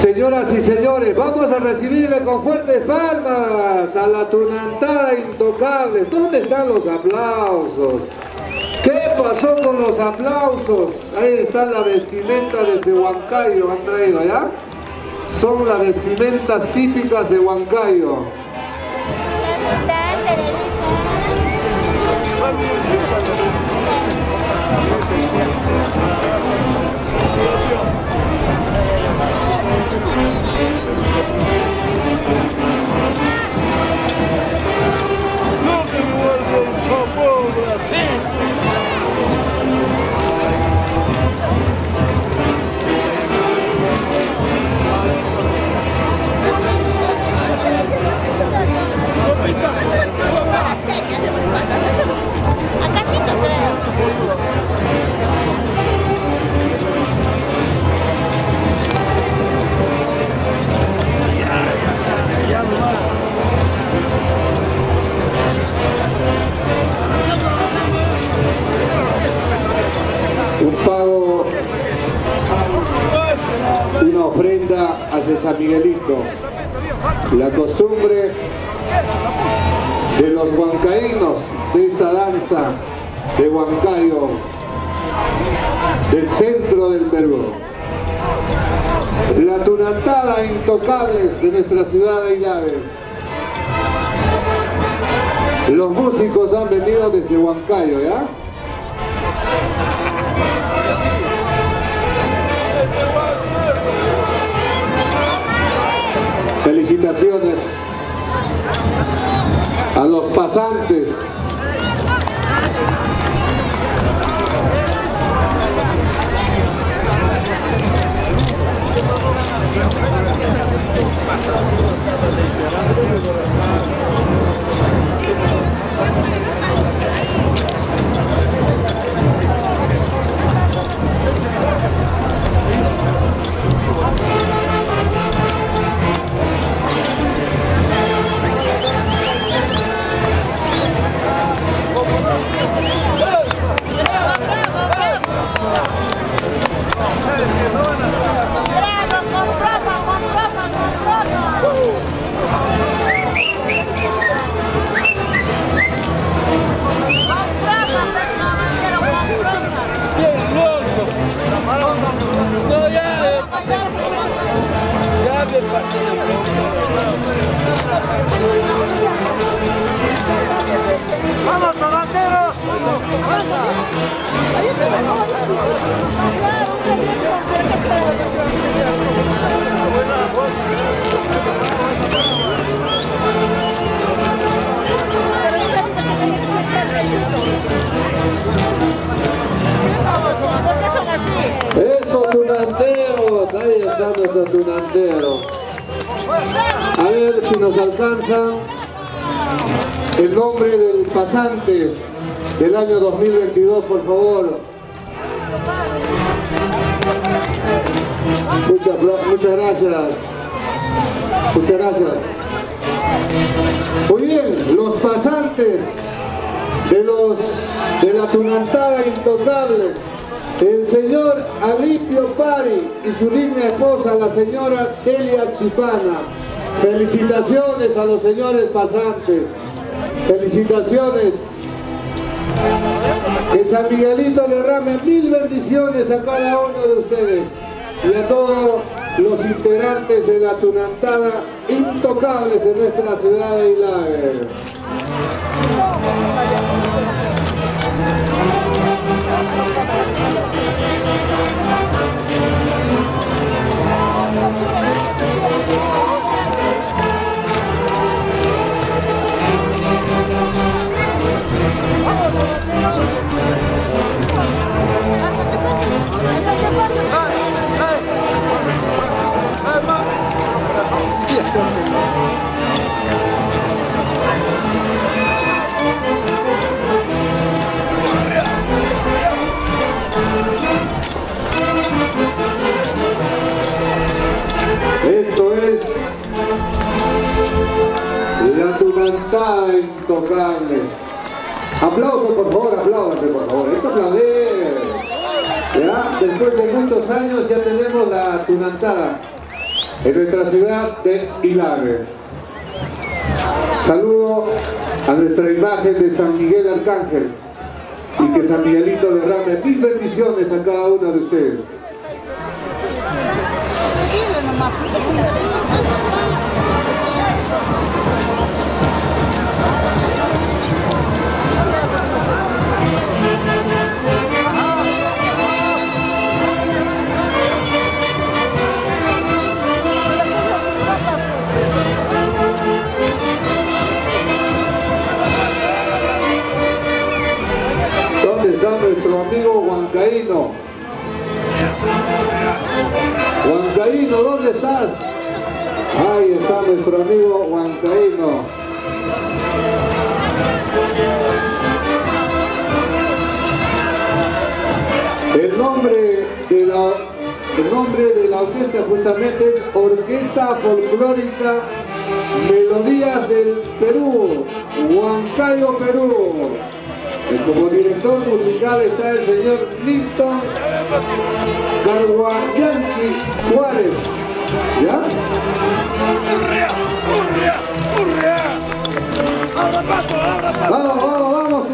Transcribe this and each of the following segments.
Señoras y señores, vamos a recibirle con fuertes palmas a la tunantada intocable. ¿Dónde están los aplausos? ¿Qué pasó con los aplausos? Ahí está la vestimenta de Huancayo, han traído, ¿ya? Son las vestimentas típicas de Huancayo. La costumbre de los huancaínos de esta danza de Huancayo, del centro del Perú. La tunantada intocables de nuestra ciudad de. Los músicos han venido desde Huancayo, ¿ya? Pasantes. ¡Vamos, tomateros! Eso, tunanteros, ahí están nuestros tunanteros. A ver si nos alcanza el nombre del pasante del año 2022, por favor. Muchas, muchas gracias. Muchas gracias. Muy bien, los pasantes de los de la tunantada intocable, el señor Alipio Pari y su digna esposa, la señora Delia Chipana. Felicitaciones a los señores pasantes. Felicitaciones. Que San Miguelito derrame mil bendiciones a cada uno de ustedes y a todos los integrantes de la tunantada intocables de nuestra ciudad de Ilave. Aplauso, por favor, apláudate, por favor. Esto aplaudir. ¿Ya? Después de muchos años ya tenemos la tunantada en nuestra ciudad de Hilarre. Saludo a nuestra imagen de San Miguel Arcángel y que San Miguelito derrame mil bendiciones a cada uno de ustedes. ¿Dónde estás? Ahí está nuestro amigo Huancaíno. El nombre de la, el nombre de la orquesta justamente es Orquesta Folclórica Melodías del Perú, Huancayo, Perú. Como director musical está el señor Milton Carguayanqui Juárez. ¿Ya? Vamos, vamos, vamos,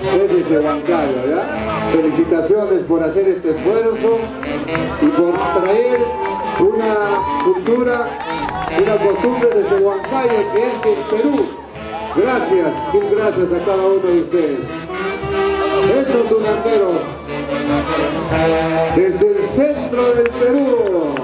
tunanteros. ¿ya? Felicitaciones por hacer este esfuerzo y por traer una cultura, una costumbre desde Huancayo que es el Perú. Gracias, mil gracias a cada uno de ustedes. Eso, tunanteros. Desde el centro del Perú.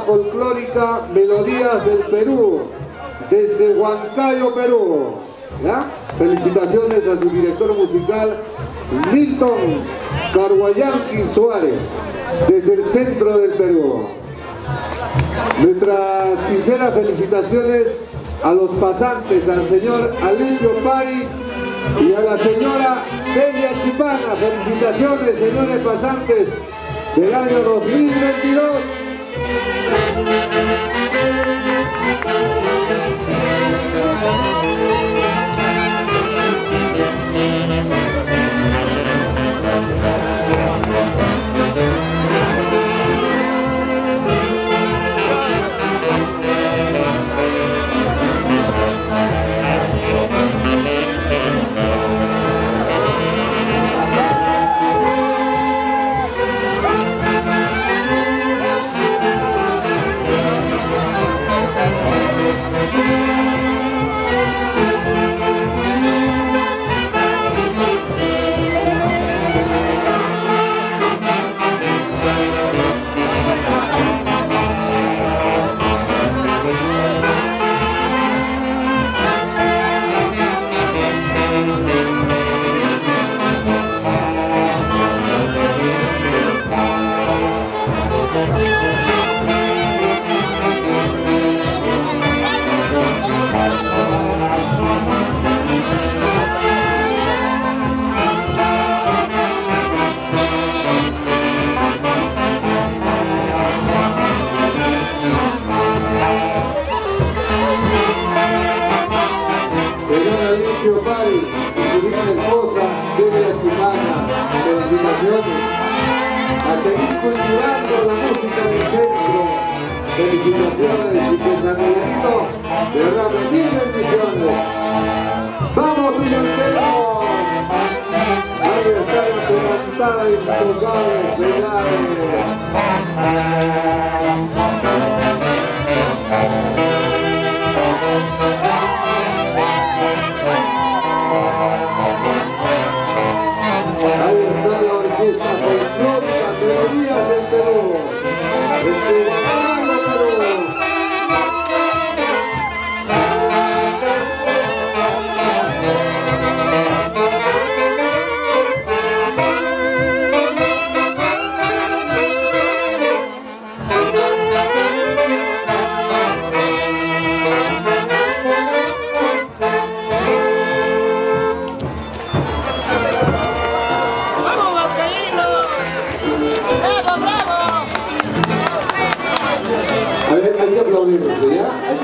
Folclórica Melodías del Perú, desde Huancayo, Perú. Felicitaciones a su director musical, Milton Carguayanqui Suárez, desde el centro del Perú. Nuestras sinceras felicitaciones a los pasantes, al señor Alilio Pari y a la señora Delia Chipana. Felicitaciones, señores pasantes del año 2022. Thank you. Pari y su linda esposa, desde la Chimana. Felicitaciones. A seguir cultivando la música del centro. Felicitaciones y que San Miguelito derrame mil bendiciones. ¡Vamos, brillanteros! Ahí está la levantada intocable, señores.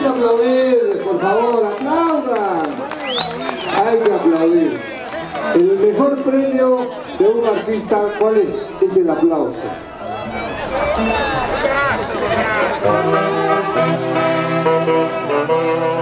Que aplaudirles, por favor, aplaudan. Hay que aplaudir. El mejor premio de un artista, ¿cuál es? Es el aplauso. ¡Eso,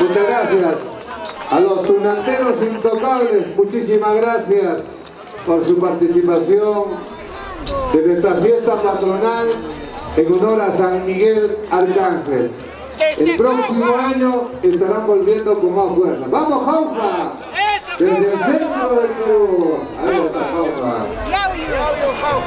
Muchas gracias. A los tunanteros intocables, muchísimas gracias por su participación en esta fiesta patronal en honor a San Miguel Arcángel. El próximo año estarán volviendo con más fuerza. ¡Vamos, Jauja! ¡Eso, Desde el centro del Perú. Ahí está. Claudio!